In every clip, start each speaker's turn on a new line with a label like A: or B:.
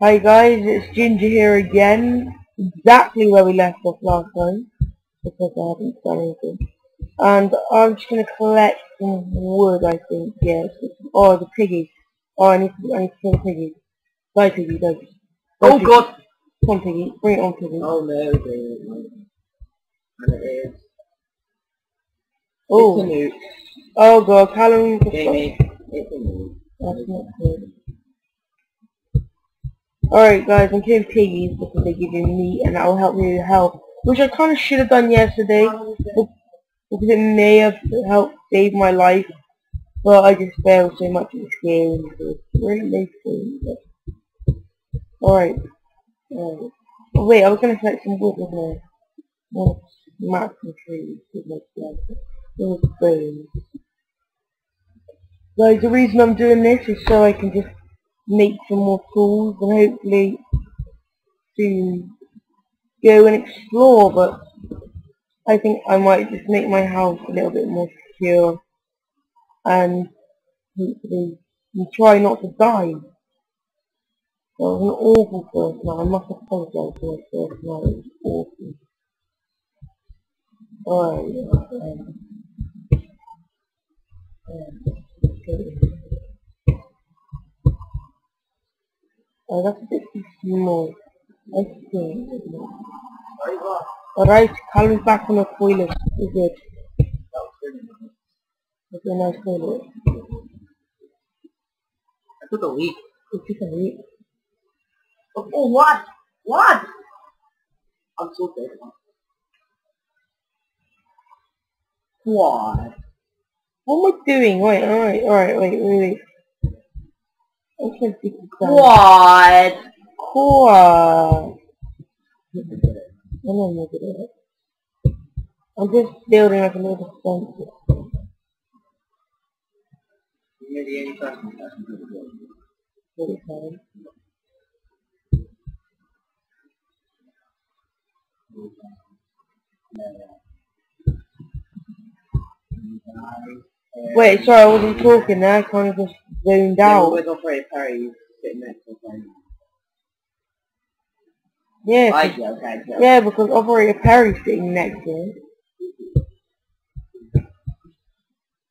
A: Hi guys, it's Ginger here again, exactly where we left off last time, because I haven't done anything. And I'm just going to collect some wood, I think, yes. Oh, the piggies. Oh, I need to, I need to kill the piggies. Die piggy, die. die
B: Oh
A: piggy.
B: god!
A: Come on piggy, bring it on piggy.
B: Oh no, dude. And it is.
A: Oh,
B: It's a oh. nuke.
A: oh god, Callum,
B: Jamie, it's a nuke.
A: That's not good. Alright guys, I'm killing piggies because they give you meat and that will help me with health. Which I kind of should have done yesterday because it may have helped save my life. But I just failed so much at this game. It's really for. Alright. Oh, wait, I was going to collect some wood, wasn't I? Well, mats and trees. Guys, the reason I'm doing this is so I can just make some more tools and hopefully to go and explore, but I think I might just make my house a little bit more secure and hopefully try not to die. That was an awful first night. I must apologise for the first night. It was awful. Alright. Um, um, let's go in. Oh, that's a bit too small. I think. Alright, Calvin's back on the toilet. Good. That's a nice toilet.
B: I took a leak.
A: It's just a week.
B: Oh, oh, what? What? I'm so dead. What?
A: What am I doing? Wait, alright, alright, wait, wait, wait. I'm trying to think
B: What?
A: Cool. I know I'm not good at it. I'm just building like a little fence.
B: You're the only person that can do it.
A: Really fine. Wait, sorry, I wasn't talking there. I kind of just zoned
B: Yeah,
A: out.
B: with Operator Perry sitting next to him.
A: Yeah,
B: I joke, I joke.
A: yeah, because Operator Perry's sitting next to him.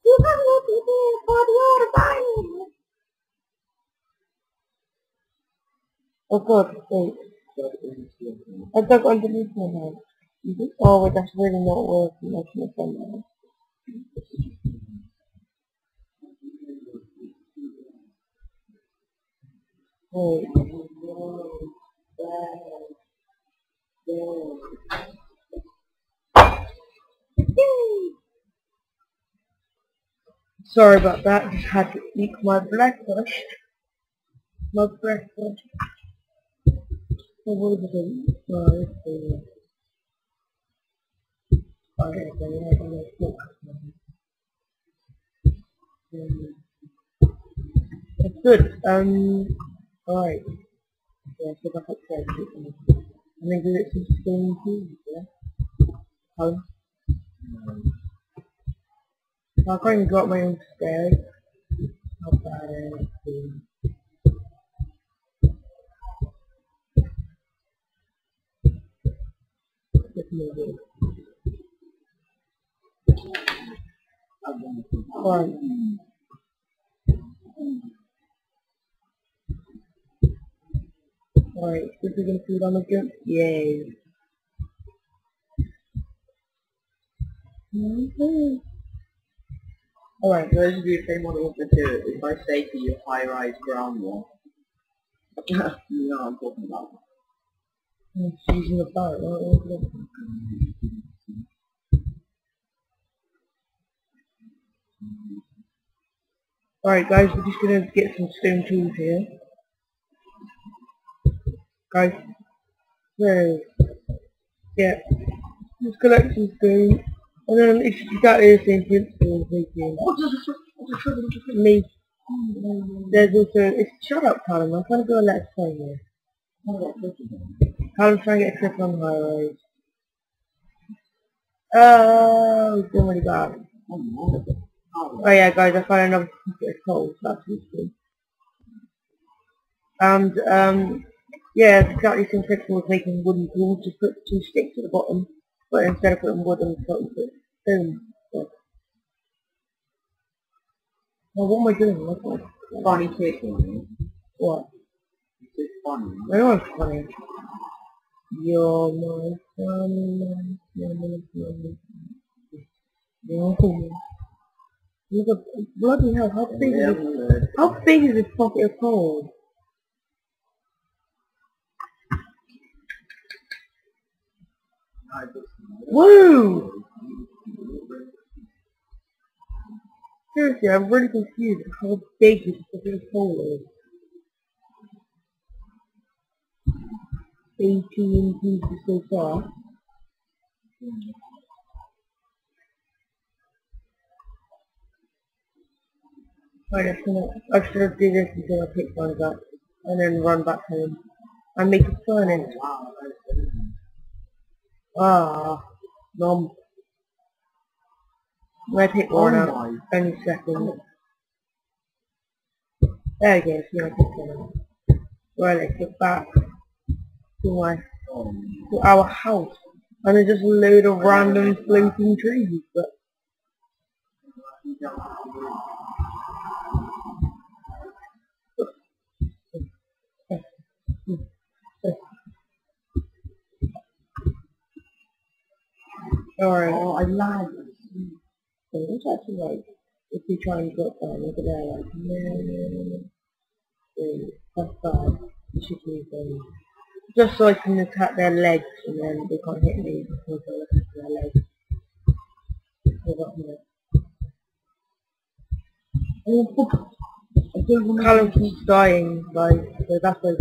A: You have no people for the order. Oh god, wait. I dug underneath my house. Oh wait, that's really not working. I shouldn't have done that. Sorry about that, just had to eat my breakfast. My breakfast. What was it? Um, That's good. Um, alright. Yeah, so back upstairs. And then give it some stone too, yeah? Home. I can't even up my own stairs. How bad. Let's it. Alright. Alright, this is gonna food on the jump. Yay. Mhm.
B: Alright, for those of you who want to do it, if I say to you high-rise ground wall, you know what I'm talking about.
A: It's using the fire. Alright guys, we're just gonna get some stone tools here. Guys. There. Yeah. Just collect some stone. And then it's exactly the same principle as making.
B: What does this what's the trouble with
A: Me. There's also, it's, shut up Callum, I'm trying to go a let's play here. Callum's trying to get a trip on the high road. Oh, it's doing really bad. Oh yeah, guys, I found another of coal. so That's useful. And um, Yeah, it's exactly same principle as making wooden tools, just put two sticks at the bottom, but instead of putting wood on the top, you put stone. So. Well, what am I doing? What's that?
B: Funny kick
A: What?
B: It's just funny.
A: I know it's funny. You're my son, you're my son. You're my Look at, bloody hell, how big is this, how big is this pocket of coal? Woo! Seriously, I'm really confused how big this fucking hole is. 18 pieces so far. Right, I'm gonna, I should have do this until I pick one up, and then run back home. And make a furnace.
B: Wow,
A: Ah, nom. When I pick one
B: Oh my
A: any second. There we go, see I picked one. Right, let's get back to my to our house. And there's just a load of random floating trees, but alright.
B: Oh, I lied.
A: So it's actually like, if we try and drop down, look at that, like. That's bad. You should move them. Just so I can attack their legs, and then they can't hit me because they'll attack their legs. Oh,
B: I
A: Callum keeps dying, guys, so that's why.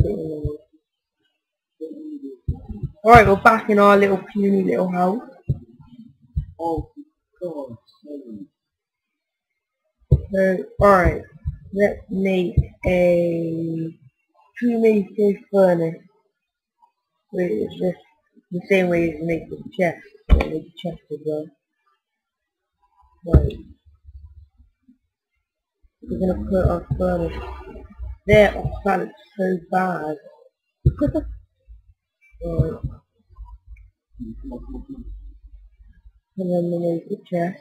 A: Alright, we're back in our little puny little house.
B: Oh, God. sake.
A: So, alright, let's make a two meter furnace. Which is just the same way as make the chest. So make the chest as well. Right. We're gonna put our furnace there. Oh, that looks so bad. right. And then the.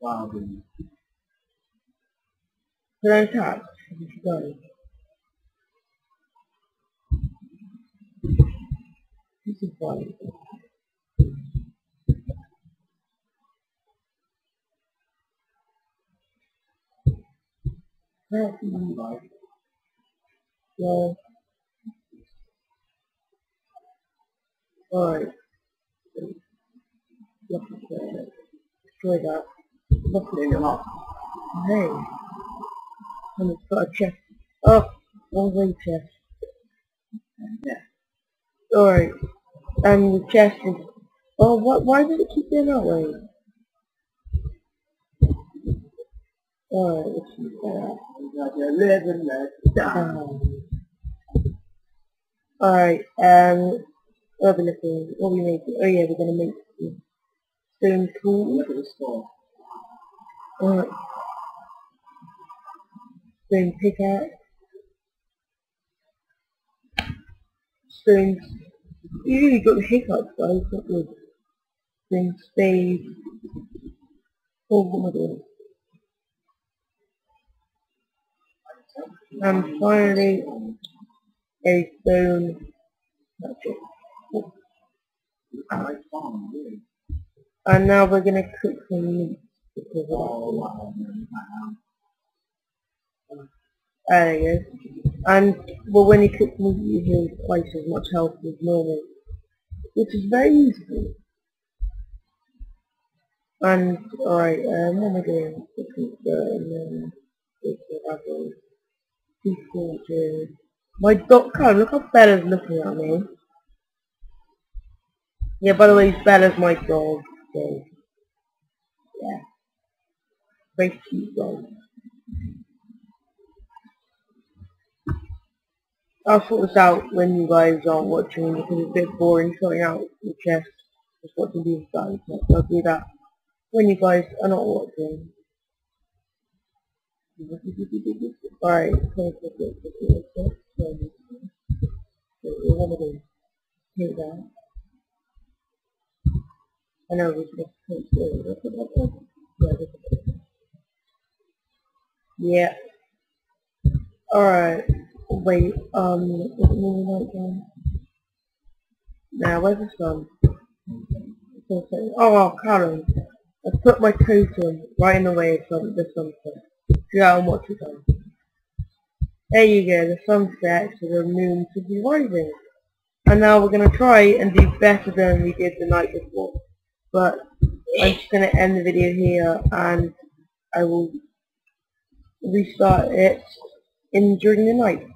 B: Wow, dude.
A: Can I tap? Have you done? This is right. Yeah. Alright. Look at
B: Bring him.
A: Hey. And it's got a chest. Oh, one way chest.
B: Yeah.
A: Alright. And the chest is... Oh, what, why did it keep going that way? Alright, let's use that. Alright, um... What are we looking? What are we making? Oh yeah, we're gonna make some stone tools.
B: Look at the score.
A: Alright. Stone pickaxe. Stone... You really got the hiccups, guys. Not good. Stone spade. Oh, what am I doing? And finally, a stone
B: it.
A: And now we're gonna cook some meat. Because
B: Oh.
A: There you go. And, well, when you cook meat, you heal twice as much health as normal. Which is very useful. And, alright, um, what am I doing? And then, the other, two quarters. My dog, God, look how Bella's looking at me. Yeah, by the way, Bella's my dog, so, yeah. Cute dog. I'll sort this out when you guys aren't watching because it's a bit boring sorting out the chest. Just watching these guys. So I'll do that when you guys are not watching. Alright, gonna do? Take that. I know we should have paint it. Yeah, look at that. Yeah. Alright. Wait, um, is it moving right down? Now, where's the sun? Oh, Karen. I put my totem right in the way of the sunset. Go and watch it go. There you go, the sunset so the moon should be rising. And now we're going to try and do better than we did the night before. But I'm just going to end the video here and I will restart it in during the night.